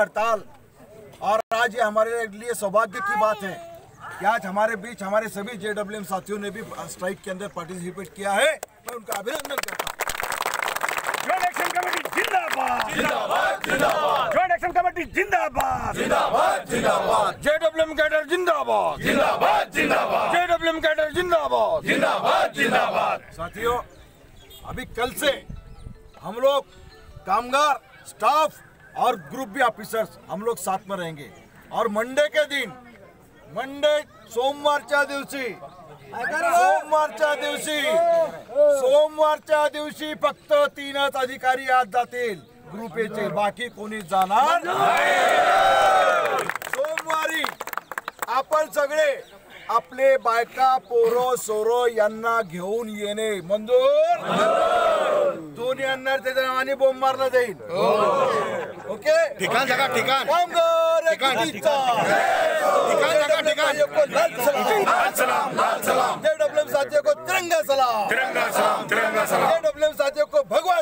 हड़ताल और आज ये हमारे लिए सौभाग्य की बात है कि आज हमारे बीच हमारे सभी जेडब्ल्यूएम साथियों ने भी स्ट्राइक के अंदर पार्टिसिपेट किया है। मैं उनका अभिनंदन करता हूँ। ज्वाइंट एक्शन कमेटी जिंदाबाद। जिंदाबाद जिंदाबाद। ज्वाइंट एक्शन कमेटी जिंदाबाद। जिंदाबाद जिंदाबाद। जेडब्ल्यूएम कैडर जिंदाबाद। जिंदाबाद जिंदाबाद। जेडब्ल्यूएम कैडर जिंदाबाद। जिंदाबाद जिंदाबाद। साथियों अभी कल से हम लोग कामगार स्टाफ और ग्रुप भी ऑफिसर्स हम लोग साथ में रहेंगे। और मंडे के दिन मंडे सोमवारच्या दिवशी सोमवारच्या दिवशी सोमवारच्या दिवशी फक्त तीनच अधिकारी आज जातील। ग्रुप एचे बाकी कोणी जाणार सोमवारी आपण सगळे आपले बायका पोरो सोरो यांना घेऊन येणे मंजूर आणणार त्याच्या नावाने बोंब मारला जाईल. ओके? ठिकाण जगा ठिकाण. कामगार सलाम. सलाम सलाम. तिरंगा सलाम. तिरंगा सलाम तिरंगा सलाम. साथियों को भगवा